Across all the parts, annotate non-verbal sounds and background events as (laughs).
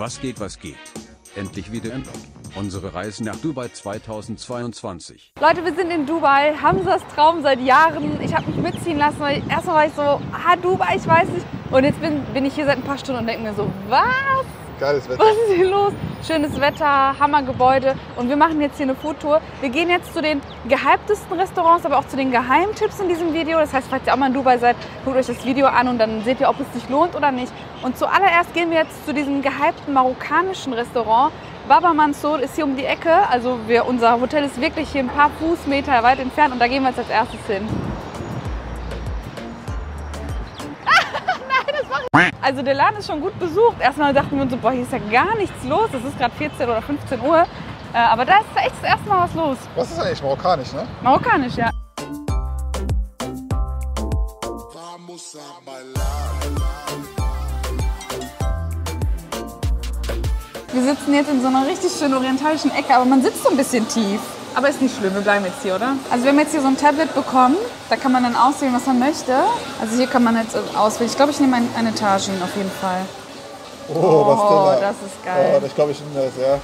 Was geht, was geht? Endlich wieder im Blog. Unsere Reise nach Dubai 2022. Leute, wir sind in Dubai. Hamzas Traum seit Jahren. Ich habe mich mitziehen lassen, weil erstmal war ich so, ah, Dubai, ich weiß nicht. Und jetzt bin, bin ich hier seit ein paar Stunden und denke mir so, was? Geiles Wetter. Was ist hier los? Schönes Wetter, Hammergebäude. Und wir machen jetzt hier eine Foodtour. Wir gehen jetzt zu den gehyptesten Restaurants, aber auch zu den Geheimtipps in diesem Video. Das heißt, falls ihr auch mal in Dubai seid, guckt euch das Video an und dann seht ihr, ob es sich lohnt oder nicht. Und zuallererst gehen wir jetzt zu diesem gehypten marokkanischen Restaurant. Baba Mansour ist hier um die Ecke. Also wir, unser Hotel ist wirklich hier ein paar Fußmeter weit entfernt und da gehen wir jetzt als erstes hin. Also der Laden ist schon gut besucht. Erstmal dachten wir uns so, boah, hier ist ja gar nichts los. Es ist gerade 14 oder 15 Uhr. Äh, aber da ist echt das erste Mal was los. Was ist eigentlich marokkanisch, ne? Marokkanisch, ja. Wir sitzen jetzt in so einer richtig schönen orientalischen Ecke, aber man sitzt so ein bisschen tief. Aber ist nicht schlimm, wir bleiben jetzt hier, oder? Also wir haben jetzt hier so ein Tablet bekommen. Da kann man dann auswählen, was man möchte. Also hier kann man jetzt auswählen. Ich glaube, ich nehme ein, eine Tagine auf jeden Fall. Oh, was Oh, denn da? das ist geil. Oh, ich glaube, ich nehme das, ja.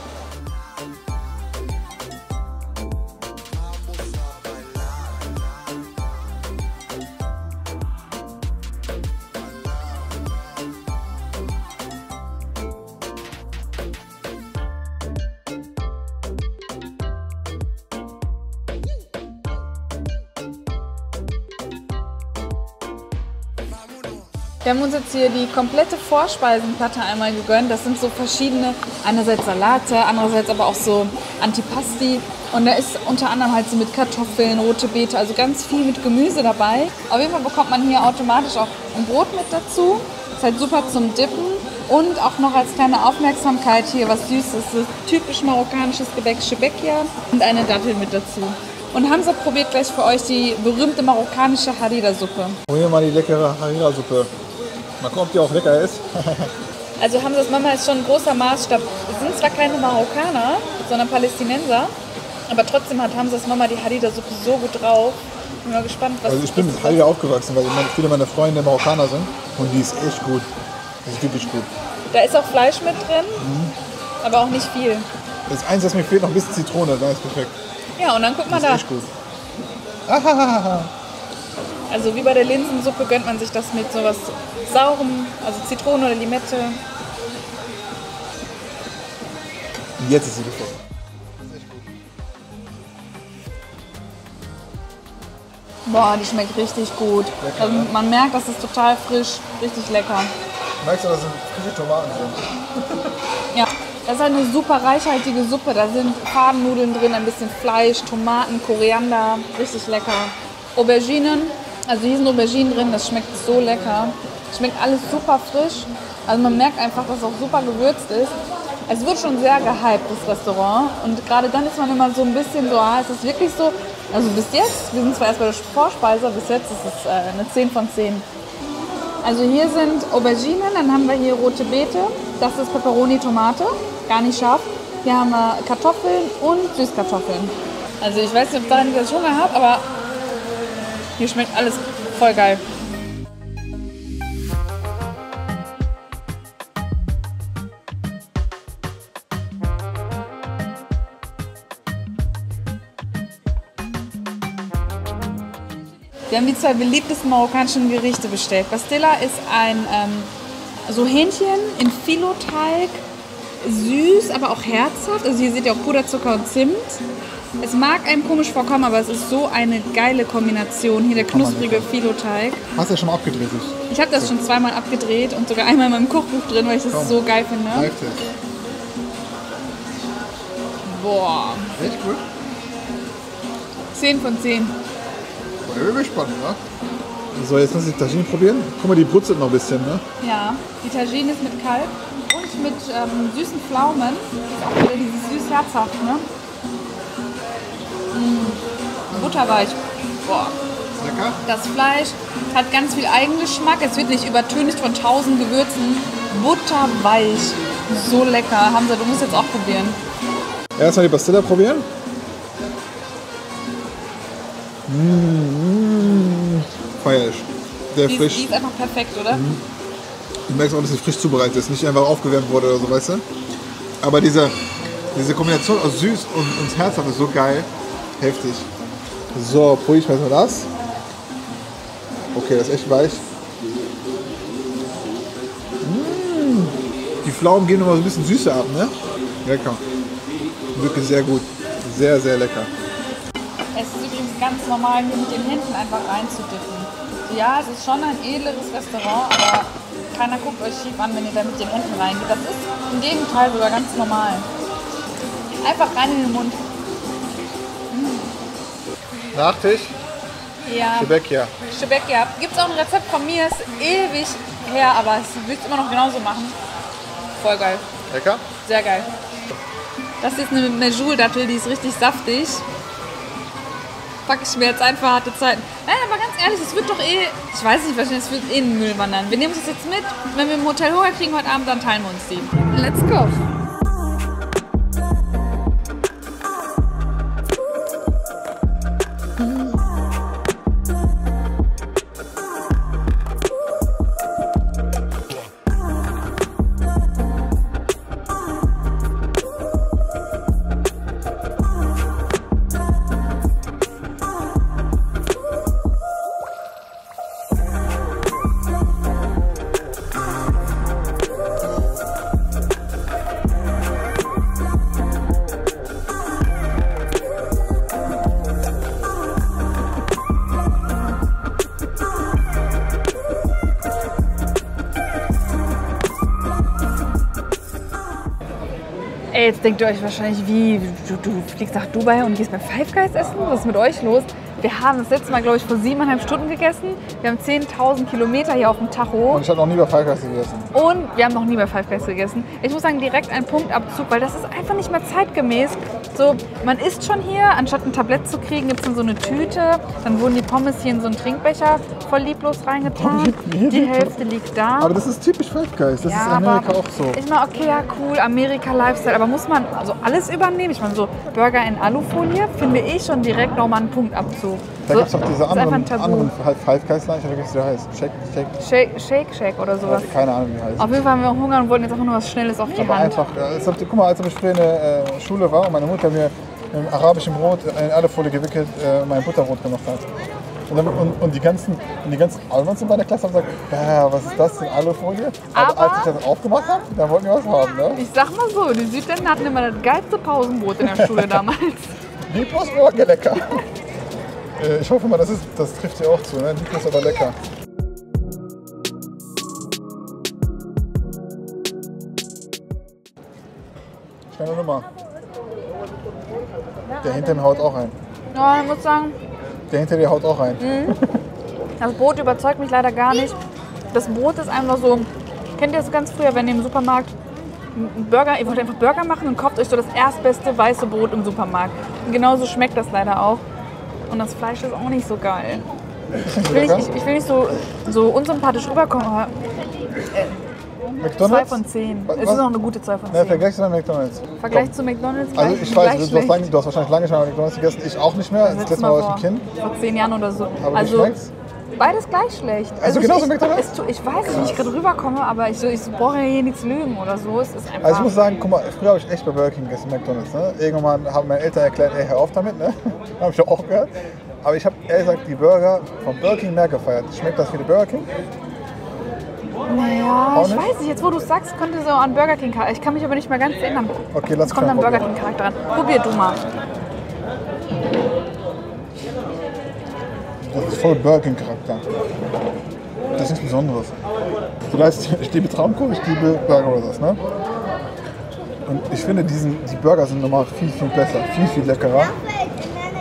Wir haben uns jetzt hier die komplette Vorspeisenplatte einmal gegönnt. Das sind so verschiedene, einerseits Salate, andererseits aber auch so Antipasti. Und da ist unter anderem halt so mit Kartoffeln, rote Beete, also ganz viel mit Gemüse dabei. Auf jeden Fall bekommt man hier automatisch auch ein Brot mit dazu. Ist halt super zum Dippen. Und auch noch als kleine Aufmerksamkeit hier was Süßes, typisch marokkanisches Gebäck, Shebekia und eine Dattel mit dazu. Und Hamza probiert gleich für euch die berühmte marokkanische Harira-Suppe. Probieren wir mal die leckere Harira-Suppe. Mal gucken, ob die auch lecker ist. (laughs) Also Hamzas Mama ist schon ein großer Maßstab. Es sind zwar keine Marokkaner, sondern Palästinenser, aber trotzdem hat Hamzas Mama die Hadida-Suppe so gut drauf. Bin mal gespannt, was Also ich bin mit Harira aufgewachsen, weil viele meiner Freunde Marokkaner sind. Und die ist echt gut. Die ist wirklich gut. Da ist auch Fleisch mit drin, aber auch nicht viel. Das Einzige, was mir fehlt, noch ein bisschen Zitrone. Dann ist perfekt. Ja, und dann guck mal ist da. echt gut. Ahahaha. Also wie bei der Linsensuppe gönnt man sich das mit sowas saurem, also Zitrone oder Limette. Jetzt ist sie gefunden. Boah, die schmeckt richtig gut. Lecker, Also ne? man merkt, das ist total frisch, richtig lecker. Merkst du, dass es frische Tomaten sind? Ja, das ist eine super reichhaltige Suppe. Da sind Fadennudeln drin, ein bisschen Fleisch, Tomaten, Koriander, richtig lecker. Auberginen, also hier sind Auberginen drin, das schmeckt so lecker. Schmeckt alles super frisch. Also man merkt einfach, dass es auch super gewürzt ist. Es wird schon sehr gehypt, das Restaurant. Und gerade dann ist man immer so ein bisschen so, ah, ist es wirklich so? Also bis jetzt, wir sind zwar erst bei der Vorspeise, bis jetzt ist es äh, eine 10 von 10. Also hier sind Auberginen, dann haben wir hier rote Beete, das ist Peperoni Tomate, gar nicht scharf. Hier haben wir Kartoffeln und Süßkartoffeln. Also ich weiß nicht, ob daran ich Hunger habe, aber hier schmeckt alles voll geil. Wir haben die zwei beliebtesten marokkanischen Gerichte bestellt. Pastilla ist ein ähm, so Hähnchen in Filoteig, süß, aber auch herzhaft. Also hier seht ihr auch Puderzucker und Zimt. Es mag einem komisch vorkommen, aber es ist so eine geile Kombination. Hier der knusprige Filoteig. Hast du ja schon mal abgedreht. Ich. Ich habe das schon zweimal abgedreht und sogar einmal in meinem Kochbuch drin, weil ich das Komm. so geil finde. Boah, Echt gut. 10 von 10. Ich bin gespannt, ne? So, jetzt muss ich die Tagine probieren. Guck mal, die brutzelt noch ein bisschen, ne? Ja, die Tagine ist mit Kalb und mit ähm, süßen Pflaumen. Ist auch wieder dieses süß-herzhaft, ne? Mm, butterweich. Boah. Lecker. Das Fleisch hat ganz viel Eigengeschmack. Es wird nicht übertüncht von tausend Gewürzen. Butterweich. So lecker. Hamza, du musst jetzt auch probieren. Erstmal die Pastilla probieren. Mmh, feier ich. Sehr Die frisch. die ist einfach perfekt, oder? Du merkst auch, dass es frisch zubereitet ist, nicht einfach aufgewärmt wurde oder so, weißt du? Aber diese, diese Kombination aus süß und, und herzhaft ist so geil. Heftig. So, probier ich mal das. Okay, das ist echt weich. Mm, Die Pflaumen geben nochmal so ein bisschen Süße ab, ne? Lecker. Wirklich sehr gut. Sehr, sehr lecker. Ganz normal, hier mit den Händen einfach reinzudippen. Ja, es ist schon ein edleres Restaurant, aber keiner guckt euch schief an, wenn ihr da mit den Händen reingeht. Das ist im Gegenteil sogar ganz normal. Einfach rein in den Mund. Nachtisch, Ja. Rebecca. Speck, ja. Gibt es auch ein Rezept von mir, ist ewig her, aber es will es immer noch genauso machen. Voll geil. Lecker? Sehr geil. Das ist eine Mejoule-Dattel, die ist richtig saftig. Pack ich mir jetzt einfach harte Zeiten. Nein, aber ganz ehrlich, es wird doch eh, ich weiß nicht, wahrscheinlich es wird eh in den Müll wandern. Wir nehmen es jetzt mit. Wenn wir im Hotel Hunger kriegen heute Abend, dann teilen wir uns die. Let's go. Ey, jetzt denkt ihr euch wahrscheinlich, wie, du, du fliegst nach Dubai und gehst bei Five Guys essen? Was ist mit euch los? Wir haben das letzte Mal, glaube ich, vor siebeneinhalb Stunden gegessen. Wir haben 10.000 Kilometer hier auf dem Tacho. Und ich habe noch nie bei Falkers gegessen. Und wir haben noch nie bei Five Guys gegessen. Ich muss sagen, direkt ein Punktabzug, weil das ist einfach nicht mehr zeitgemäß. So, man isst schon hier, anstatt ein Tablett zu kriegen, gibt es dann so eine Tüte. Dann wurden die Pommes hier in so einen Trinkbecher voll lieblos reingetan. Die Hälfte liegt da. Aber das ist typisch Five Guys. Das ist in Amerika auch so. Ich meine, okay, ja, cool, Amerika-Lifestyle, aber muss man also alles übernehmen? Ich meine, so Burger in Alufolie finde ich schon direkt nochmal einen Punktabzug. Da so, gibt es auch diese anderen, anderen ich weiß nicht, wie der heißt. Shake, Shake, Shake, Shake Shack oder sowas. keine Ahnung, wie heißt. Auf jeden Fall haben wir Hunger und wollten jetzt einfach nur was Schnelles auf die Aber Hand. einfach, ja, als ob, guck mal, als ich früher in der äh, Schule war und meine Mutter mir im arabischen Brot in Alufolie gewickelt äh, mein Butterbrot gemacht hat. Und, dann, und, und die ganzen, und die ganzen Almans in meiner Klasse haben gesagt, "Bäh, was ist das denn, Alufolie? Aber, als ich das aufgemacht habe, dann wollten wir was haben, ne? Ich sag mal so, die Südländer hatten immer das geilste Pausenbrot in der Schule (laughs) damals. Lieblos aber lecker. Äh, ich hoffe mal, das, ist, das trifft dir auch zu, ne? Lieblos aber lecker. Schnelle Nummer. Der hinter mir haut auch rein. Ja, ich muss sagen, Der hinter dir haut auch rein. das Brot überzeugt mich leider gar nicht. Das Brot ist einfach so, kennt ihr das ganz früher, wenn ihr im Supermarkt einen Burger, ihr wollt einfach Burger machen und kauft euch so das erstbeste weiße Brot im Supermarkt. Und genauso schmeckt das leider auch. Und das Fleisch ist auch nicht so geil. Ich will nicht, ich, ich will nicht so, so unsympathisch rüberkommen, aber McDonald's? 2 von 10. Was- Es ist auch eine gute 2 von Ne, 10. vergleich zu McDonalds. Vergleich zu McDonalds Also ich weiß, du hast, lang, du hast wahrscheinlich lange schon McDonalds gegessen. Ich auch nicht mehr. Das letzte Mal war ich ein Kind. vor, vor zehn Jahren oder so. Aber also schmeckt's? Beides gleich schlecht. Also ich, genauso ich, es Ich weiß nicht, wie ich gerade rüberkomme, aber ich, so, ich brauche ja hier nichts lügen oder so. Es ist einfach. Also ich muss sagen, guck mal, früher habe ich echt bei Burger King gegessen, McDonalds. Ne? Irgendwann haben meine Eltern erklärt, ey, hör auf damit, ne? (laughs) habe ich auch gehört. Aber ich habe ehrlich gesagt die Burger von Burger King mehr gefeiert. Schmeckt das wie die Burger King? naja, ich weiß nicht, jetzt wo du es sagst, könnte so an Burger King Charakter. Ich kann mich aber nicht mehr ganz erinnern. Okay, lass Es kommt an Burger. King Charakter ran. Probier du mal. Das ist voll Burger King Charakter. Das ist nichts Besonderes. Du weißt, (laughs) ich liebe Traumkuchen, ich liebe Burger Brothers, ne? Und ich finde, diesen, die Burger sind nochmal viel, viel besser, viel, viel leckerer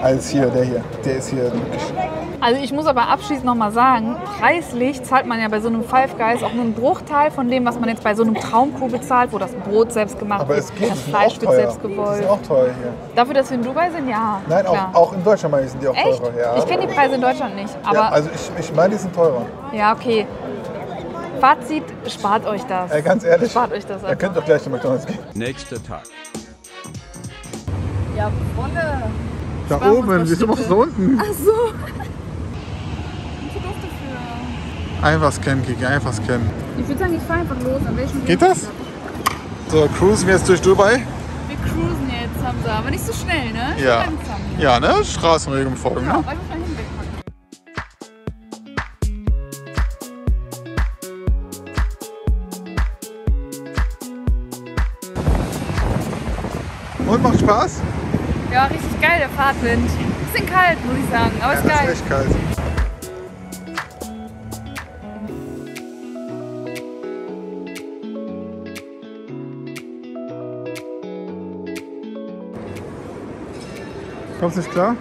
als hier, der hier. Der ist hier wirklich Also ich muss aber abschließend nochmal sagen, preislich zahlt man ja bei so einem Five Guys auch nur einen Bruchteil von dem, was man jetzt bei so einem Traumkuh bezahlt, wo das Brot selbst gemacht Aber wird, es geht, das die sind Fleisch auch wird teuer. selbst Die gewollt. sind auch teuer hier. Dafür, dass wir in Dubai sind, ja. Nein, klar. auch, auch in Deutschland meine ich, sind die auch Echt? teurer. Ja. Ich kenne die Preise in Deutschland nicht. Aber ja, ja, also ich, ich meine, die sind teurer. okay. Fazit, spart euch das. Ey, ganz ehrlich, Spart euch das ihr einfach. könnt doch gleich zu McDonalds gehen. Nächster Tag. Ja, Wolle. Da wir oben, doch machst du da unten? Ach so. Wie viel Duft dafür? Einfach scannen, Kiki, einfach scannen. Ich würde sagen, ich fahre einfach los. An welchem Geht das? So, cruisen wir jetzt durch Dubai. Wir cruisen jetzt, Hamza. Aber nicht so schnell, ne? Ja. Langsam. Ja, ne? Straßenregeln folgen, Ja, ne? muss mal hinwegpacken. Und macht Spaß? Ja, richtig geil, der Fahrtwind. Bisschen kalt, muss ich sagen, aber ist ja, geil. ist echt kalt. Kommst nicht klar?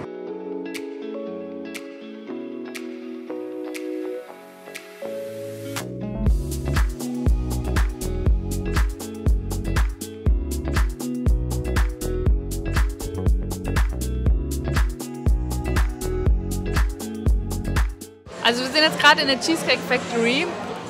Also wir sind jetzt gerade in der Cheesecake Factory.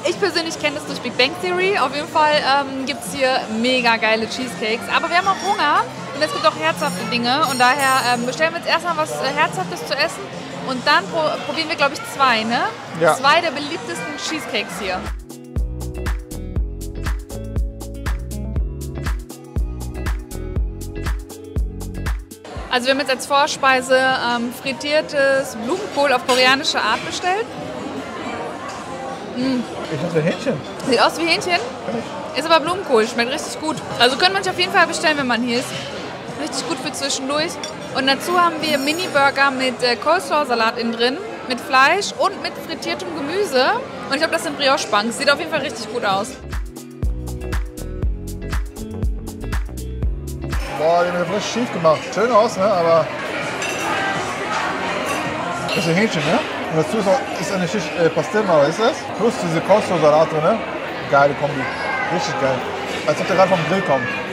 Ich persönlich kenne das durch Big Bang Theory. Auf jeden Fall ähm, gibt es hier mega geile Cheesecakes. Aber wir haben auch Hunger und es gibt auch herzhafte Dinge. Und daher ähm, bestellen wir jetzt erstmal was äh, Herzhaftes zu essen. Und dann pro probieren wir, glaube ich, zwei, ne? Ja. Zwei der beliebtesten Cheesecakes hier. Also wir haben jetzt als Vorspeise ähm, frittiertes Blumenkohl auf koreanische Art bestellt. Ich dachte Hähnchen. Sieht aus wie Hähnchen, ist aber Blumenkohl, schmeckt richtig gut. Also können manche auf jeden Fall bestellen, wenn man hier ist. Richtig gut für zwischendurch. Und dazu haben wir Mini-Burger mit äh, Coleslaw-Salat innen drin, mit Fleisch und mit frittiertem Gemüse. Und ich glaube, das sind Brioche-Bunks. Sieht auf jeden Fall richtig gut aus. Boah, die haben wir frisch schief gemacht. Schön aus, ne? Aber. Das ist ein Hähnchen, ne? Und dazu ist, auch, eine Schicht äh, Pastellmara, ist das? Plus diese drin, ne? Geile Kombi. Richtig geil. Als ob der gerade vom Grill kommt.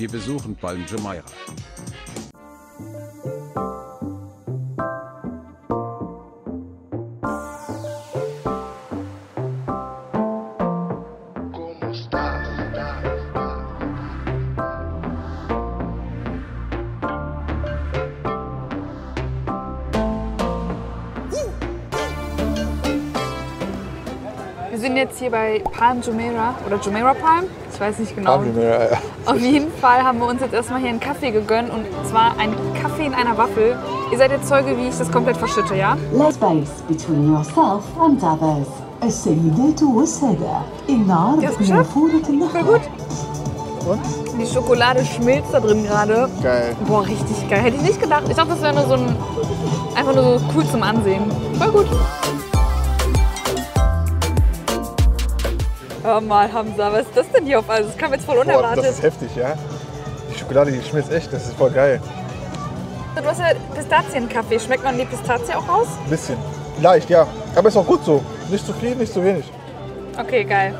Wir besuchen Palm Jumeirah. Wir sind jetzt hier bei Palm Jumeirah oder Jumeirah Palm. Ich weiß nicht genau. Ja, ja. Auf jeden Fall haben wir uns jetzt erstmal hier einen Kaffee gegönnt und zwar einen Kaffee in einer Waffel. Ihr seid jetzt Zeuge, wie ich das komplett verschütte, ja? لا space between yourself and others السيدات والسادة النهار Ja, ist من geschafft. فورة Voll النهر gut. Und? Die Schokolade schmilzt da drin gerade. Geil. Boah, richtig geil. Hätte ich nicht gedacht. Ich dachte, das wäre nur so ein. Einfach nur so cool zum Ansehen. Voll gut. Hör mal, Hamza, was ist das denn hier auf alles? Das kam jetzt voll Boah, unerwartet. das ist heftig, ja? Die Schokolade, die schmilzt echt. Das ist voll geil. du hast ja Pistazienkaffee. Schmeckt man die Pistazie auch raus? Ein bisschen. Leicht, ja. Aber ist auch gut so. Nicht zu viel, nicht zu wenig. Okay, geil.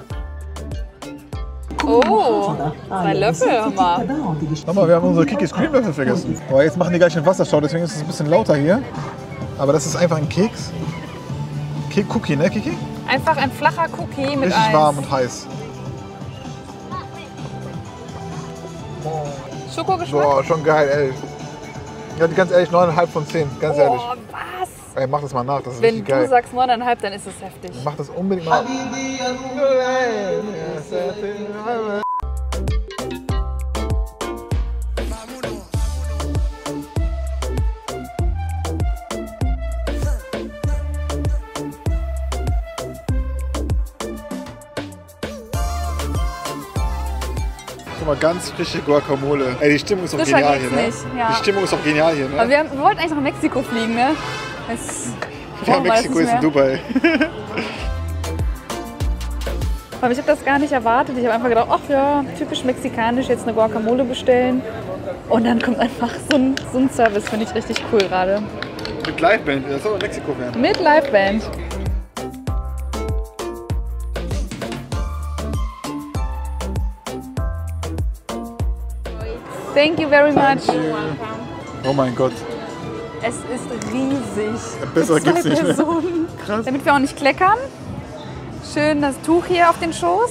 Oh, zwei Löffel, hör mal. Mal, wir haben unsere Kikis Creamwürfel vergessen. Aber jetzt machen die gleich den Wasserstau, deswegen ist es ein bisschen lauter hier. Aber das ist einfach ein Keks. Ke Cookie, ne, Kiki? Einfach ein flacher Cookie mit Richtig Eis. warm und heiß. Schokogeschmack? Boah, schon geil, ey. Ja, ganz ehrlich, 9,5 von 10, ganz ehrlich. Oh, was? Ey, mach das mal nach, das ist Wenn richtig du geil. sagst 9,5, dann ist es heftig. Mach das unbedingt mal. Mal, ganz frische Guacamole. Ey, die Stimmung ist auch Frischer genial hier, ne? nicht, ja. Die Stimmung ist auch genial hier, Aber ne? wir, haben, wir wollten eigentlich nach Mexiko fliegen, ne? Das, Ja, Mexiko ist in. Dubai. Aber ich habe das gar nicht erwartet. Ich habe einfach gedacht, ach ja, typisch mexikanisch, jetzt eine Guacamole bestellen. Und dann kommt einfach so ein, so ein Service, finde ich richtig cool gerade. Mit Liveband, das soll Mexiko werden. Mit Liveband. Thank you very much. Oh mein Gott. Es ist riesig. besser zwei geht's nicht mehr. Krass. Damit wir auch nicht kleckern. Schön das Tuch hier auf den Schoß.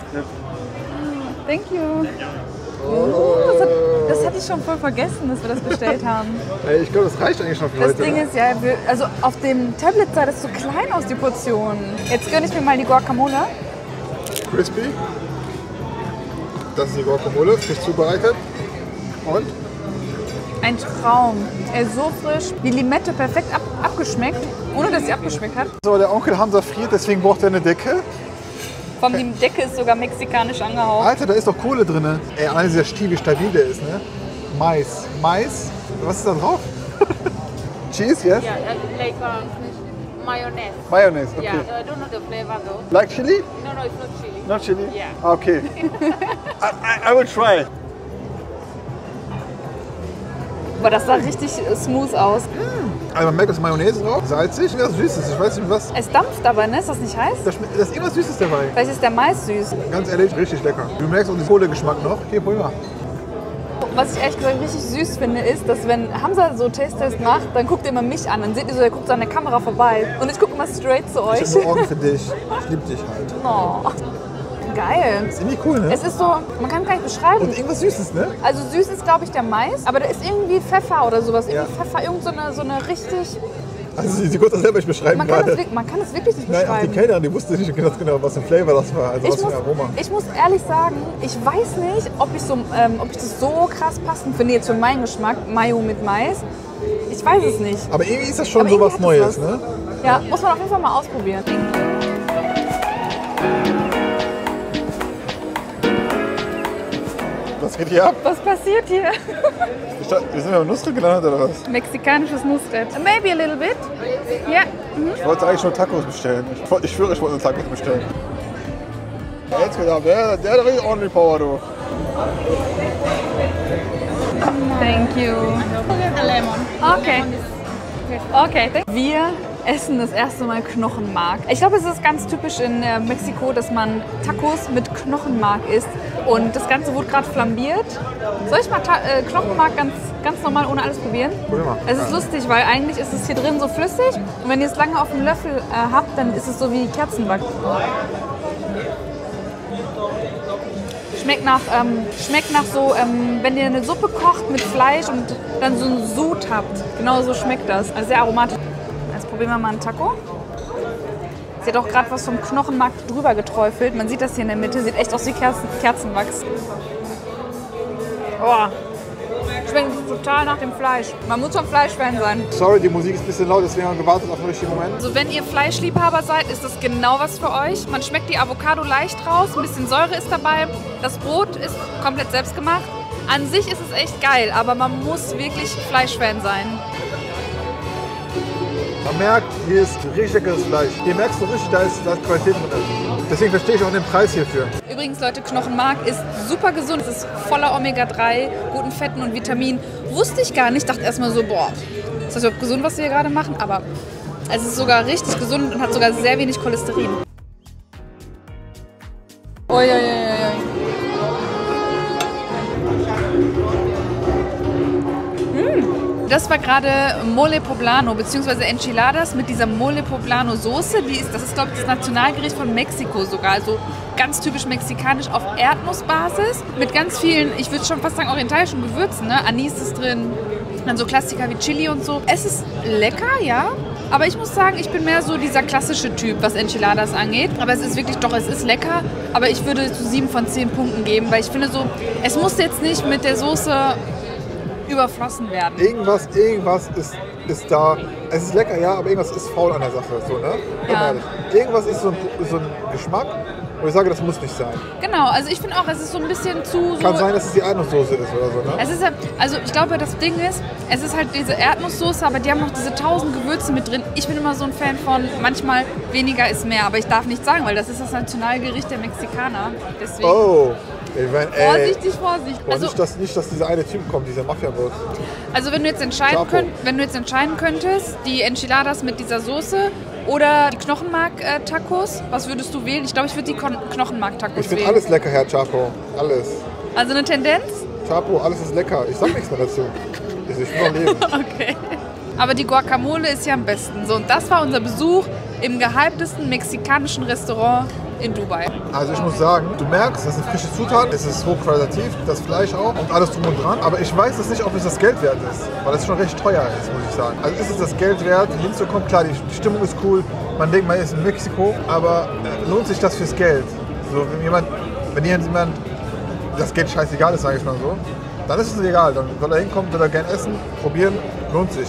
Thank you. Oh, das hat Das hatte ich schon voll vergessen, dass wir das bestellt haben. Ich glaube, das reicht eigentlich schon für Das heute. Ding ne? ist ja, wir, also auf dem Tablet sah das so klein aus, die Portion. Jetzt gönne ich mir mal die Guacamole. Crispy. Das ist die Guacamole, frisch zubereitet. Und? Ein Traum. Er ist so frisch. Die Limette perfekt ab, abgeschmeckt, ohne dass sie abgeschmeckt hat. So, der Onkel Hamza friert, deswegen braucht er eine Decke. Allem die Decke ist sogar mexikanisch angehaucht. Alter, da ist doch Kohle drin. Ey, einer dieser Stiel, wie stabil der ist, ne? Mais. Mais? Was ist da drauf? (laughs) Cheese, yes? Yeah, uh, like um, mayonnaise. Mayonnaise, okay. Yeah, uh, I don't know the flavor though. Like chili? No, no, it's not chili. Not chili? Yeah. Ah, Okay. (laughs) I, I, I will try. Aber das sah richtig äh, smooth aus. Also man merkt, dass Mayonnaise drauf, salzig, was Süßes. Ich weiß nicht was. Es dampft aber, ne? Ist das nicht heiß? Da, schmeckt- da ist irgendwas Süßes dabei. Vielleicht ist der Mais süß. Ganz ehrlich, richtig lecker. Du merkst auch den Kohlegeschmack noch. Hier, probier mal. Was ich ehrlich gesagt richtig süß finde, ist, dass wenn Hamza so Taste-Test macht, dann guckt er immer mich an. Dann seht ihr so, er guckt so an der Kamera vorbei. Und ich gucke immer straight zu Ich euch. hab nur Augen für (laughs) dich. Ich lieb dich halt. Oh. Geil. Ist irgendwie cool, ne? Es ist so, man kann gar nicht beschreiben. Und irgendwas Süßes, ne? Also süß ist, glaube ich, der Mais, aber da ist irgendwie Pfeffer oder sowas. Irgendwie Ja. Pfeffer, irgend so eine, so eine richtig... Also sie, sie konnte das selber nicht beschreiben Man kann, das, wirklich- man kann das wirklich nicht Nein, auch die beschreiben. Kellnerin, die wusste nicht ganz genau, was für ein Flavor das war. Also Ich was für muss, ein Aroma. ich muss ehrlich sagen, ich weiß nicht, ob ich, so, ähm, ob ich das so krass passend finde, jetzt für meinen Geschmack, Mayo mit Mais. Ich weiß es nicht. Aber irgendwie ist das schon so was Neues, was. ne? Ja, muss man auf jeden Fall mal ausprobieren. Was geht hier ab? Was passiert hier? Ich dachte, wir sind ja im Nusre gelandet oder was? Mexikanisches Nusret. Maybe a little bit. Ja. mhm. Ich wollte eigentlich schon Tacos bestellen. Ich, wollte- ich schwöre, ich wollte nur Tacos bestellen. Jetzt ab. Der, der hat richtig ordentlich Power, du. Thank you. Okay. Okay, thank Wir essen das erste Mal Knochenmark. Ich glaube, es ist ganz typisch in äh, Mexiko, dass man Tacos mit Knochenmark isst. Und das Ganze wurde gerade flambiert. Soll ich mal Ta äh, Knochenmark ganz, ganz normal ohne alles probieren? Probier mal. Es ist lustig, weil eigentlich ist es hier drin so flüssig. Und wenn ihr es lange auf dem Löffel äh, habt, dann ist es so wie Kerzenback. Schmeckt nach, ähm, schmeckt nach so, ähm, wenn ihr eine Suppe kocht mit Fleisch und dann so einen Sud habt. Genau so schmeckt das. Also sehr aromatisch. Probieren wir mal einen Taco. Sie hat auch gerade was vom Knochenmark drüber geträufelt. Man sieht das hier in der Mitte. Sieht echt aus wie Kerzen, Kerzenwachs. Oh. Schmeckt total nach dem Fleisch. Man muss schon Fleischfan sein. Sorry, die Musik ist ein bisschen laut, deswegen haben wir gewartet auf den richtigen Moment. Also wenn ihr Fleischliebhaber seid, ist das genau was für euch. Man schmeckt die Avocado leicht raus, ein bisschen Säure ist dabei. Das Brot ist komplett selbst gemacht. An sich ist es echt geil, aber man muss wirklich Fleischfan sein. Man merkt, hier ist richtig leckeres Fleisch. Hier merkst du richtig, da ist, da ist Qualität drin. Deswegen verstehe ich auch den Preis hierfür. Übrigens, Leute, Knochenmark ist super gesund. Es ist voller Omega-3, guten Fetten und Vitaminen. Wusste ich gar nicht. Dachte erstmal so, boah, ist das überhaupt gesund, was wir hier gerade machen? Aber es ist sogar richtig gesund und hat sogar sehr wenig Cholesterin. Ui, ui, ui, ui. Das war gerade Mole Poblano bzw. Enchiladas mit dieser Mole Poblano Soße. Die ist, das ist, glaube ich, das Nationalgericht von Mexiko sogar. Also ganz typisch mexikanisch auf Erdnussbasis mit ganz vielen, ich würde schon fast sagen, orientalischen Gewürzen. Ne? Anis ist drin, dann so Klassiker wie Chili und so. Es ist lecker, ja. Aber ich muss sagen, ich bin mehr so dieser klassische Typ, was Enchiladas angeht. Aber es ist wirklich, doch, es ist lecker. Aber ich würde so sieben von zehn Punkten geben, weil ich finde so, es muss jetzt nicht mit der Soße überflossen werden. Irgendwas, irgendwas ist, ist da. Es ist lecker, ja, aber irgendwas ist faul an der Sache. So, ne? Ja. Irgendwas ist so ein, so ein Geschmack, wo ich sage, das muss nicht sein. Genau, also ich finde auch, es ist so ein bisschen zu so. Kann sein, dass es die Erdnusssoße ist oder so, ne? Es ist ja, also ich glaube, das Ding ist, es ist halt diese Erdnusssoße, aber die haben noch diese tausend Gewürze mit drin. Ich bin immer so ein Fan von, manchmal weniger ist mehr, aber ich darf nicht sagen, weil das ist das Nationalgericht der Mexikaner. Deswegen Oh, ich mein, ey. vorsichtig, Vorsicht. Boah, Also, nicht, dass, nicht, dass dieser eine Typ kommt, dieser Mafia-Boss. also wenn du jetzt entscheiden Chapo. könnt, wenn du jetzt entscheiden könntest, die Enchiladas mit dieser Soße oder die Knochenmark-Tacos, was würdest du wählen? Ich glaube, ich würde die Knochenmark-Tacos Ich finde wählen. alles lecker, Herr Chapo. Alles. Also eine Tendenz? Chapo, alles ist lecker. Ich sag nichts mehr dazu. Ich will noch leben. (laughs) Okay. Aber die Guacamole ist ja am besten. So, und das war unser Besuch im gehyptesten mexikanischen Restaurant in Dubai? Also ich muss sagen, du merkst, das sind frische Zutaten, es ist hochqualitativ, das Fleisch auch und alles drum und dran. Aber ich weiß es nicht, ob es das Geld wert ist, weil es schon recht teuer ist, muss ich sagen. Also ist es das Geld wert, hinzukommen? Klar, die, Stimmung ist cool, man denkt, man ist in Mexiko, aber äh, lohnt sich das fürs Geld? So, wenn jemand, wenn jemand das Geld scheißegal ist, sage ich mal so, dann ist es egal. Dann soll er hinkommen, soll er gerne essen, probieren, lohnt sich.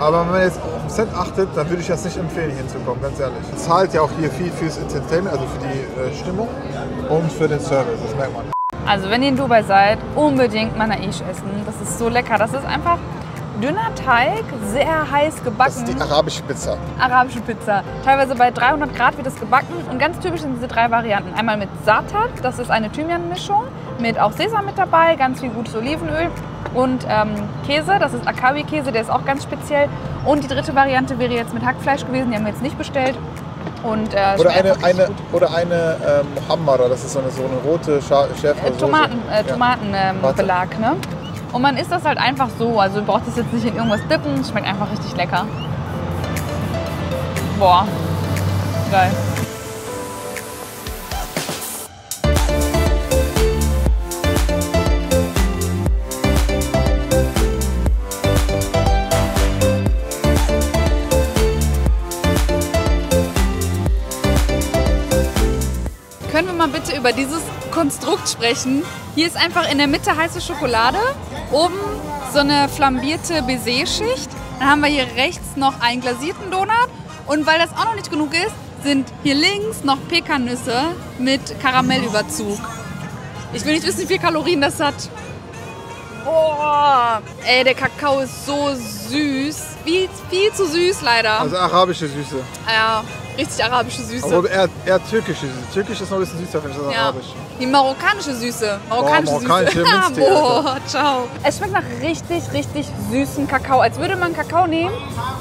Aber wenn man jetzt auf den Cent achtet, dann würde ich das nicht empfehlen, hier hinzukommen, ganz ehrlich. Man zahlt ja auch hier viel fürs Entertainment, also für die äh, Stimmung und für den Service, das merkt man. Also wenn ihr in Dubai seid, unbedingt Manaish essen. Das ist so lecker. Das ist einfach dünner Teig, sehr heiß Das gebacken. ist die arabische Pizza. arabische Pizza. Teilweise bei 300 Grad wird das gebacken und ganz typisch sind diese drei Varianten. Einmal mit Satat, das ist eine Thymian-Mischung, mit auch Sesam mit dabei, ganz viel gutes Olivenöl und ähm, Käse, das ist Akawi-Käse, der ist auch ganz speziell. Und die dritte Variante wäre jetzt mit Hackfleisch gewesen, die haben wir jetzt nicht bestellt. Und, äh, Oder eine, eine, gut. oder eine ähm, Hammara, das ist so eine, so eine rote Schärfe. Äh, Tomaten, äh, Ja. Tomatenbelag, ähm, Warte. Belag, ne? Und man isst das halt einfach so, also du brauchst das jetzt nicht in irgendwas dippen, es schmeckt einfach richtig lecker. Boah, geil. Über dieses Konstrukt sprechen? Hier ist einfach in der Mitte heiße Schokolade, oben so eine flambierte Baiser-Schicht. Dann haben wir hier rechts noch einen glasierten Donut. Und weil das auch noch nicht genug ist, sind hier links noch Pekannüsse mit Karamellüberzug. Ich will nicht wissen, wie viel Kalorien das hat. Boah, ey, der Kakao ist so süß. Viel, viel zu süß leider. Also arabische Süße. ja, richtig arabische Süße. Aber eher, eher türkische Süße. Türkisch ist noch ein bisschen süßer, finde ich, als Ja. arabisch. Die marokkanische Süße. Marokkanische, marokkanische Süße. Minztee, (laughs) Boah, ciao. Es schmeckt nach richtig, richtig süßen Kakao. Als würde man Kakao nehmen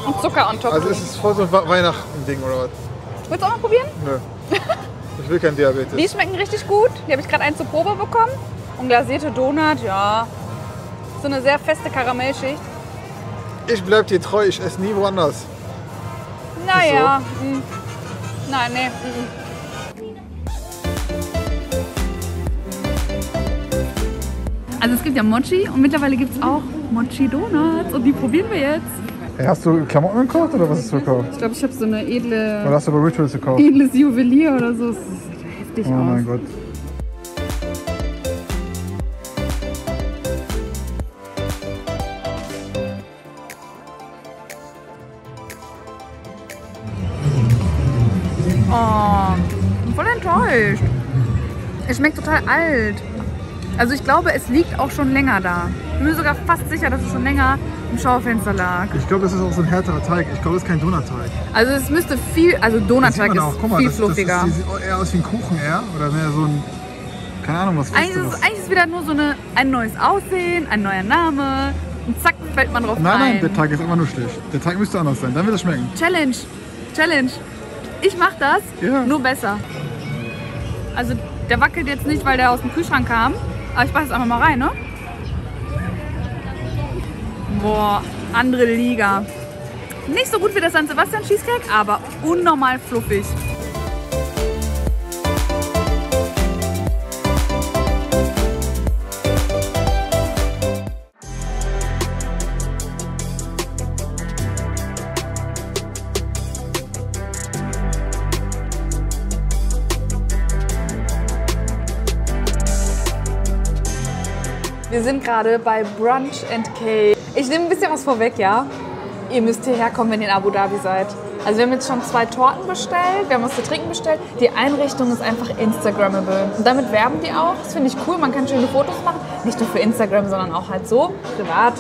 und Zucker on top Also ist es voll so ein We- Weihnachten-Ding oder was? Willst du auch mal probieren? Nö. Ich will kein Diabetes. Die schmecken richtig gut. Die habe ich gerade einen zur Probe bekommen. Und glasierte Donut, ja. So eine sehr feste Karamellschicht. Ich bleib dir treu, ich esse nie woanders. Naja. mm. Nein, nee. Also es gibt ja Mochi und mittlerweile gibt es auch Mochi-Donuts und die probieren wir jetzt. Hey, hast du Klamotten gekauft oder was hast du gekauft? Ich glaube, ich habe so eine edle, Oder hast du bei Rituals gekauft? edles Juwelier oder so. Das sieht heftig Oh aus. mein Gott. Es schmeckt total alt. Also ich glaube, es liegt auch schon länger da. Ich bin mir sogar fast sicher, dass es schon länger im Schaufenster lag. Ich glaube, das ist auch so ein härterer Teig. Ich glaube, das ist kein Donutteig. Also es müsste viel, also Donutteig man ist auch. Guck mal, viel das, fluffiger. Das, ist, sieht eher aus wie ein Kuchen eher. Oder mehr so ein, keine Ahnung, was eigentlich, ist es, eigentlich ist es wieder nur so eine, ein neues Aussehen, ein neuer Name und zack fällt man drauf Nein, nein, der Teig ist einfach nur schlecht. Der Teig müsste anders sein, dann wird es schmecken. Challenge, Challenge. Ich mach das, Ja. nur besser. Also der wackelt jetzt nicht, weil der aus dem Kühlschrank kam. Aber ich mach es einfach mal rein, ne? Boah, andere Liga. Nicht so gut wie das San Sebastian Cheesecake, aber unnormal fluffig. Sind gerade bei Brunch and Cake. Ich nehme ein bisschen was vorweg, ja? Ihr müsst hierher kommen, wenn ihr in Abu Dhabi seid. Also wir haben jetzt schon zwei Torten bestellt, wir haben was zu trinken bestellt. Die Einrichtung ist einfach Instagrammable. Und damit werben die auch. Das finde ich cool. Man kann schöne Fotos machen. Nicht nur für Instagram, sondern auch halt so, privat.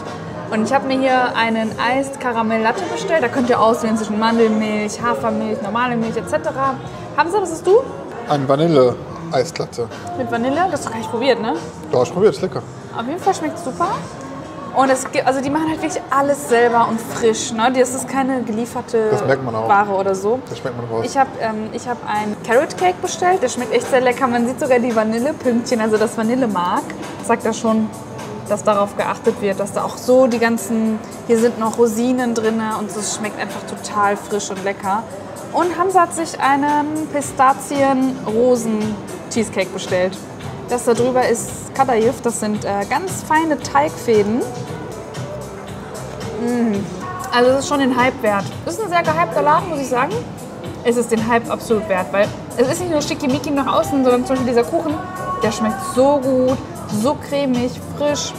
Und ich habe mir hier einen Iced Karamell Latte bestellt. Da könnt ihr auswählen zwischen Mandelmilch, Hafermilch, normale Milch etc. Haben Sie, das ist du? Ein Vanille-Eislatte. Mit Vanille? Das hast du gar nicht probiert, ne? Ja, ich probiert, ist lecker. Auf jeden Fall schmeckt super. Und es gibt, also die machen halt wirklich alles selber und frisch. Ne? Das ist keine gelieferte. Ware oder so. Das schmeckt man raus. Ich habe ähm, ich hab einen Carrot Cake bestellt. Der schmeckt echt sehr lecker. Man sieht sogar die Vanillepünktchen, also das Vanillemark. Sagt ja schon, dass darauf geachtet wird, dass da auch so die ganzen, hier sind noch Rosinen drin und es schmeckt einfach total frisch und lecker. Und Hamza hat sich einen Pistazien-Rosen-Cheesecake bestellt. Das da drüber ist Kadayif, das sind äh, ganz feine Teigfäden. Mm. Also das ist schon den Hype wert. Das ist ein sehr gehypter Laden, muss ich sagen. Es ist den Hype absolut wert, weil es ist nicht nur schickimicki nach außen, sondern zum Beispiel dieser Kuchen, der schmeckt so gut, so cremig, frisch.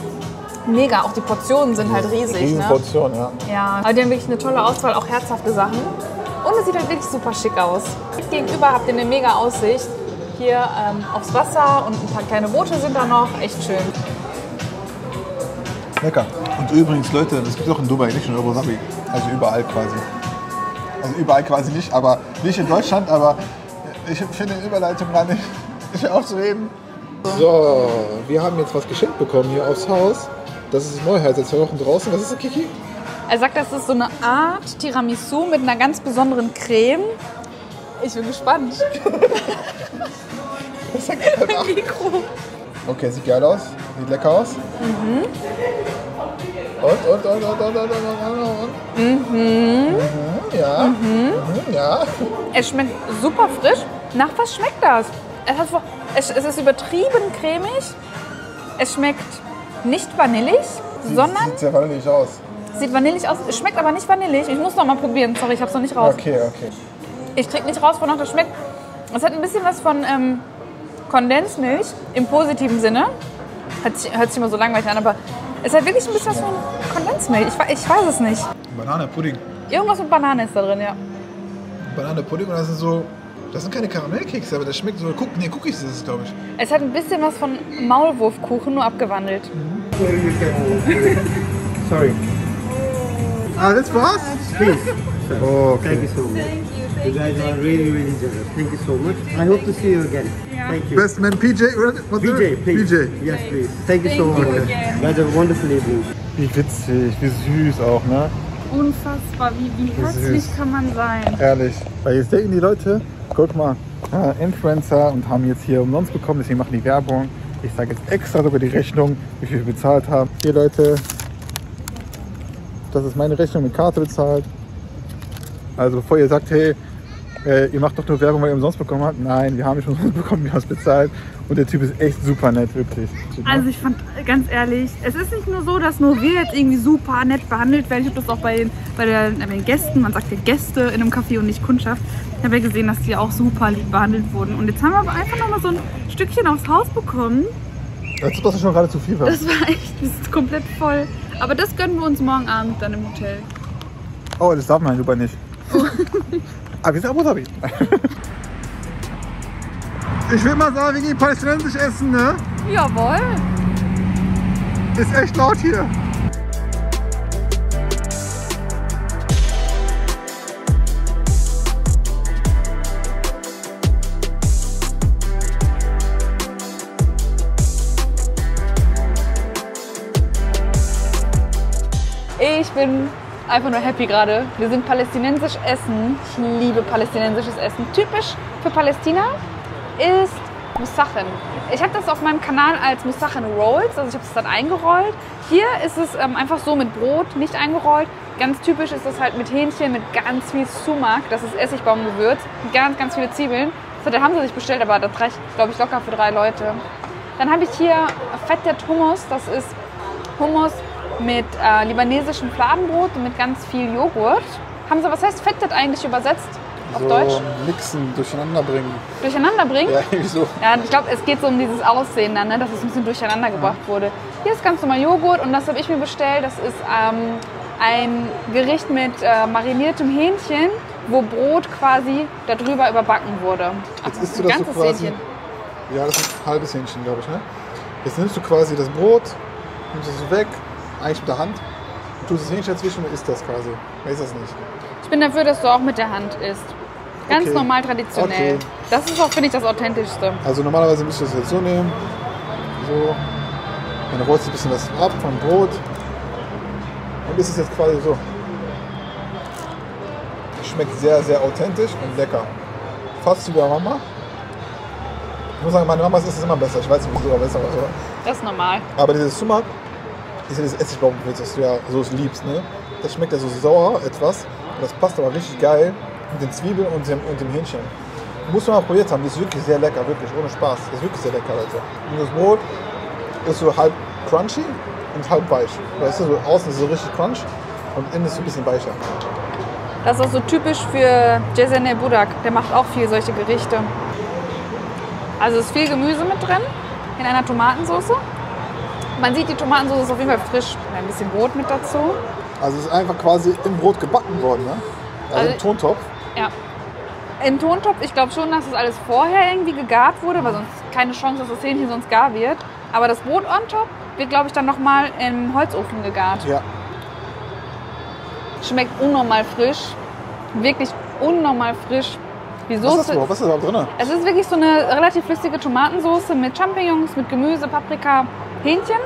Mega, auch die Portionen sind halt riesig. Ne? Riesenportion, ja. Ja, aber die haben wirklich eine tolle Auswahl, auch herzhafte Sachen. Und es sieht halt wirklich super schick aus. Gegenüber habt ihr eine mega Aussicht. Hier ähm, aufs Wasser und ein paar kleine Boote sind da noch. Echt schön. Lecker. Und übrigens, Leute, das gibt es auch in Dubai, nicht in Abu Dhabi. Also überall quasi. Also überall quasi nicht, aber nicht in Deutschland, aber ich finde die Überleitung gar nicht, (laughs) nicht aufzureden. So, wir haben jetzt was geschenkt bekommen hier aufs Haus. Das ist Neuheit seit zwei Wochen draußen. Was ist das, Kiki? Er sagt, das ist so eine Art Tiramisu mit einer ganz besonderen Creme. Ich bin gespannt. (laughs) Das ergibt halt 8. Mikro. Okay, sieht geil aus. Sieht lecker aus. Mhm. Und, und, und, und, und, und, und, und. und. Mhm. mhm ja. Mhm. Mhm, ja. Es schmeckt super frisch. Nach was schmeckt das? Es, hat, es, es ist übertrieben cremig. Es schmeckt nicht vanillig, sieht, sondern. Sieht sehr vanillig aus. Sieht vanillig aus, es schmeckt aber nicht vanillig. Ich muss noch mal probieren. Sorry, ich hab's noch nicht raus. Okay, okay. Ich krieg nicht raus, wonach das schmeckt. Es hat ein bisschen was von. Ähm, Kondensmilch im positiven Sinne. Hört sich, hört sich immer so langweilig an, aber es hat wirklich ein bisschen was von Kondensmilch. Ich, ich weiß es nicht. Banane-Pudding. Irgendwas mit Banane ist da drin, ja. Banane-Pudding und das sind so. Das sind keine Karamellkekse, aber das schmeckt so. Cook, nee, Cookies ist es, glaube ich. Es hat ein bisschen was von Maulwurfkuchen, nur abgewandelt. (laughs) Sorry. Ah, das war's? Please. Oh, Thank you okay. so much. You guys are really, really generous. Thank you so much. I hope to see you again. Thank you. Best man PJ, ist PJ, das? please. PJ. Yes, please. Thank you so much. You guys have a wonderful evening. Wie witzig, wie süß auch, ne? Unfassbar, wie, wie herzlich kann man sein? Ehrlich. Weil jetzt denken die Leute, guck mal, Influencer und haben jetzt hier umsonst bekommen, deswegen machen die Werbung. Ich sage jetzt extra sogar die Rechnung, wie viel wir bezahlt haben. Hier Leute, das ist meine Rechnung mit Karte bezahlt. Also bevor ihr sagt, hey, äh, ihr macht doch nur Werbung, weil ihr umsonst bekommen habt. Nein, wir haben nicht umsonst (laughs) bekommen, wir haben es bezahlt. Und der Typ ist echt super nett, wirklich. Also ich fand, ganz ehrlich, es ist nicht nur so, dass nur wir jetzt irgendwie super nett behandelt werden. Ich habe das auch bei den, bei, der, bei den Gästen, man sagt ja Gäste in einem Café und nicht Kundschaft. Ich habe ja gesehen, dass die auch super lieb behandelt wurden. Und jetzt haben wir aber einfach noch mal so ein Stückchen aufs Haus bekommen. Als ob das schon gerade zu viel war. Das war echt, das ist komplett voll. Aber das gönnen wir uns morgen Abend dann im Hotel. Oh, das darf man in Dubai nicht. (laughs) Aber wir sind Abu Dhabi. (laughs) Ich will mal sagen, wir gehen palästinensisch essen, ne? Jawohl. Ist echt laut hier. Ich bin einfach nur happy gerade. Wir sind palästinensisch essen. Ich liebe palästinensisches Essen. Typisch für Palästina ist Musachen. Ich habe das auf meinem Kanal als Musachen Rolls, also ich habe es dann eingerollt. Hier ist es ähm, einfach so mit Brot, nicht eingerollt. Ganz typisch ist es halt mit Hähnchen, mit ganz viel Sumak, das ist Essigbaumgewürz, ganz, ganz viele Zwiebeln. Das hat- haben sie sich bestellt, aber das reicht, glaube ich, locker für drei Leute. Dann habe ich hier Fettet Hummus, das ist Hummus mit äh, libanesischem Fladenbrot und mit ganz viel Joghurt. Haben sie, was heißt Fettet eigentlich übersetzt auf Deutsch? mixen, durcheinander bringen. Durcheinander bringen? Ja, (laughs) irgendwie so. Ja, ich glaube, es geht so um dieses Aussehen dann, ne, dass es ein bisschen durcheinander gebracht wurde. Hier ist ganz normal Joghurt und das habe ich mir bestellt. Das ist ähm, ein Gericht mit äh, mariniertem Hähnchen, wo Brot quasi darüber überbacken wurde. Jetzt isst ein du das so ganzes quasi. Hähnchen. Ja, das ist ein halbes Hähnchen, glaube ich, ne? Jetzt nimmst du quasi das Brot, nimmst es so weg, eigentlich mit der Hand, und tust das Hähnchen dazwischen und isst das quasi. Mehr ist das nicht. Ich bin dafür, dass du auch mit der Hand isst. Ganz Okay. normal traditionell. Okay. Das ist auch, finde ich, das Authentischste. Also normalerweise müsst ihr das jetzt so nehmen. So. Dann rollst du ein bisschen was ab vom Brot. Und isst es jetzt quasi so. Schmeckt sehr, sehr authentisch und lecker. Fast wie bei Mama. Ich muss sagen, meine Mama ist es immer besser. Ich weiß nicht, wieso, aber besser? Das ist normal. Aber dieses Sumak, ist ja dieses Essigbaumpilz, das du ja so liebst, ne? Das schmeckt ja so sauer etwas. Das passt aber richtig geil mit den Zwiebeln und dem, und dem Hähnchen. Muss man mal probiert haben, die ist wirklich sehr lecker, wirklich, ohne Spaß. Die ist wirklich sehr lecker, Leute. Und das Brot ist so halb crunchy und halb weich. Weißt du, so außen ist so richtig crunch und innen ist so ein bisschen weicher. Das ist auch so typisch für Jezene Budak. Der macht auch viel solche Gerichte. Also ist viel Gemüse mit drin in einer Tomatensauce. Man sieht, die Tomatensauce ist auf jeden Fall frisch. Ein bisschen Brot mit dazu. Also es ist einfach quasi im Brot gebacken worden, ne? Also, Also- im Tontopf. Ja. Im Tontopf, ich glaube schon, dass das alles vorher irgendwie gegart wurde, weil sonst keine Chance, dass das Hähnchen sonst gar wird. Aber das Brot on top wird, glaube ich, dann nochmal im Holzofen gegart. Ja. Schmeckt unnormal frisch. Wirklich unnormal frisch. Die Was ist das Soße. überhaupt? Was ist da drin? Es ist wirklich so eine relativ flüssige Tomatensauce mit Champignons, mit Gemüse, Paprika, Hähnchen.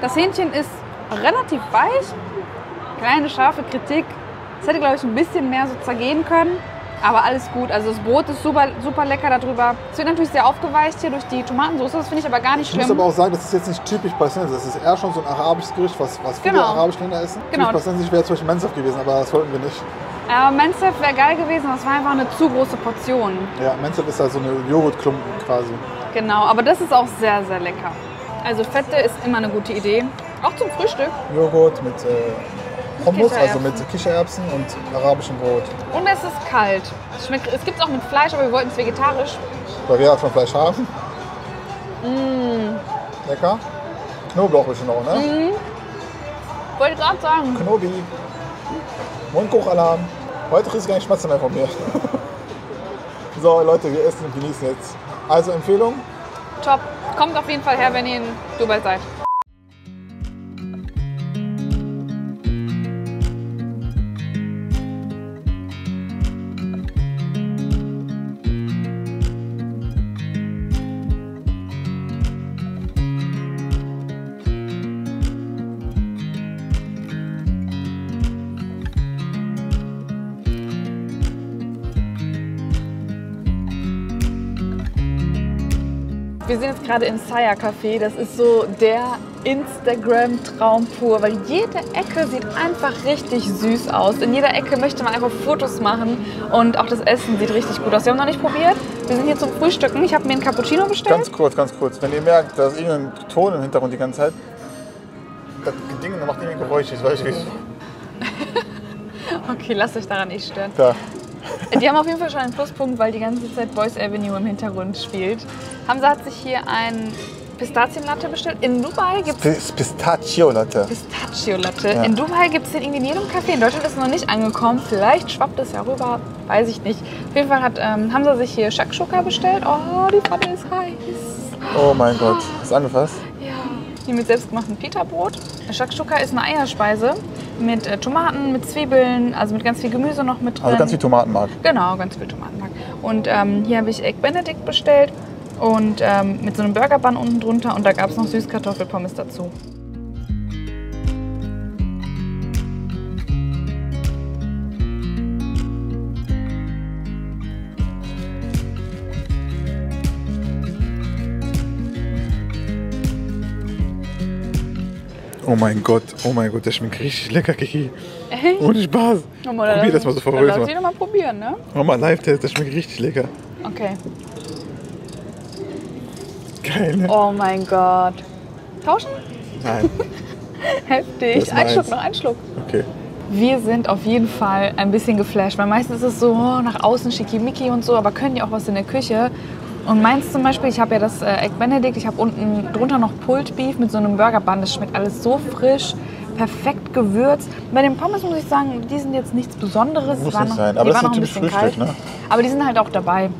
Das Hähnchen ist relativ weich. Kleine scharfe Kritik. Es hätte, glaube ich, ein bisschen mehr so zergehen können. Aber alles gut. Also das Brot ist super, super lecker darüber. Es wird natürlich sehr aufgeweicht hier durch die Tomatensauce. Das finde ich aber gar nicht Ich muss schlimm. aber auch sagen, das ist jetzt nicht typisch palästinensisch. Das ist eher schon so ein arabisches Gericht, was, was viele Genau. arabische Länder essen. Genau. Palästinensisch wäre zum Beispiel Mensaf gewesen, aber das wollten wir nicht. Aber Mensef wäre geil gewesen. Das war einfach eine zu große Portion. Ja, Mensaf ist halt so eine Joghurtklumpen quasi. Genau. Aber das ist auch sehr, sehr lecker. Also Fette ist immer eine gute Idee. Auch zum Frühstück. Joghurt mit äh, Hummus, also mit Kichererbsen und arabischem Brot. Und es ist kalt. Es, schmeckt, es gibt es auch mit Fleisch, aber wir wollten es vegetarisch. Weil wir ja schon Fleisch haben. Mm. Lecker. Knoblauch bisschen noch, ne? Wollte gerade sagen. Knobi. Mundgeruchalarm. Heute kriegst du gar nicht Schmatzer mehr von mir. (laughs) so, Leute, wir essen und genießen jetzt. Also Empfehlung, Top. Kommt auf jeden Fall her, wenn ihr in Dubai seid. Jetzt gerade im Saya Café. Das ist so der Instagram-Traum pur, weil jede Ecke sieht einfach richtig süß aus. In jeder Ecke möchte man einfach Fotos machen und auch das Essen sieht richtig gut aus. Wir haben noch nicht probiert. Wir sind hier zum Frühstücken. Ich habe mir einen Cappuccino bestellt. ganz kurz, ganz kurz. Wenn ihr merkt, da ist irgendein Ton im Hintergrund die ganze Zeit, das Ding macht irgendwie Geräusche, ich weiß nicht. (laughs) Okay, lasst euch daran nicht stören. Da. Die haben auf jeden Fall schon einen Pluspunkt, weil die ganze Zeit Boys Avenue im Hintergrund spielt. Hamza hat sich hier ein Pistazienlatte bestellt. In Dubai gibt es Pis- Pistachio-Latte. Pistachio-Latte. Ja. In Dubai gibt es den irgendwie in jedem Café. In Deutschland ist es noch nicht angekommen. Vielleicht schwappt es ja rüber. Weiß ich nicht. Auf jeden Fall hat ähm, Hamza sich hier Shakshuka bestellt. Oh, die Pfanne ist heiß. Oh mein Gott, ist angefasst? Ja. Hier mit selbstgemachtem Pita-Brot. Shakshuka ist eine Eierspeise mit äh, Tomaten, mit Zwiebeln, also mit ganz viel Gemüse noch mit drin. Also ganz viel Tomatenmark. Genau, ganz viel Tomatenmark. Und ähm, hier habe ich Egg Benedict bestellt und ähm, mit so einem Burger Bun unten drunter und da gab es noch Süßkartoffelpommes dazu. Oh mein Gott, oh mein Gott, der schmeckt richtig lecker, Kiki. Echt? Ohne Spaß. Nochmal, Probier das mal so Dann verrückt. lass ich noch mal probieren, ne? Mach mal Live-Test, der schmeckt richtig lecker. Okay. Geil, ne? Oh mein Gott. Tauschen? Nein. (laughs) Heftig. Ein Schluck noch, ein Schluck. Okay. Wir sind auf jeden Fall ein bisschen geflasht, weil meistens ist es so oh, nach außen schickimicki und so, aber können die auch was in der Küche. Und meins zum Beispiel, ich habe ja das äh, Egg Benedict, ich habe unten drunter noch Pulled Beef mit so einem Burger Bun. Das schmeckt alles so frisch, perfekt gewürzt. Bei den Pommes muss ich sagen, die sind jetzt nichts Besonderes. Muss Die waren nicht noch, sein, aber das ist ein typisch bisschen Frühstück, kalt. ne? Aber die sind halt auch dabei.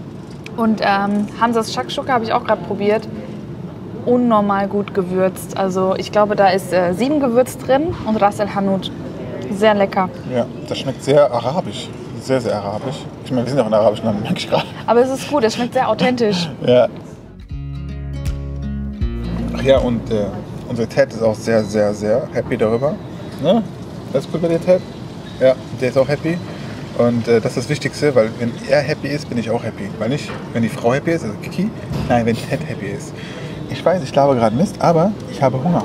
Und ähm, Hansas Shakshuka habe ich auch gerade probiert. Unnormal gut gewürzt. Also ich glaube, da ist äh, sieben Gewürz drin und Ras El Hanout. Sehr lecker. Ja, das schmeckt sehr arabisch. Sehr, sehr arabisch. Ich meine, wir sind auch in arabischen Land, merke ich gerade. Aber es ist gut, es schmeckt sehr authentisch. (laughs) Ja. Ach ja, und äh, unser Ted ist auch sehr, sehr, sehr happy darüber. Ne? Das ist gut bei dir, Ted? Ja, der ist auch happy. Und äh, das ist das Wichtigste, weil wenn er happy ist, bin ich auch happy. Weil nicht, wenn die Frau happy ist, also Kiki, nein, wenn Ted happy ist. Ich weiß, ich glaube gerade Mist, aber ich habe Hunger.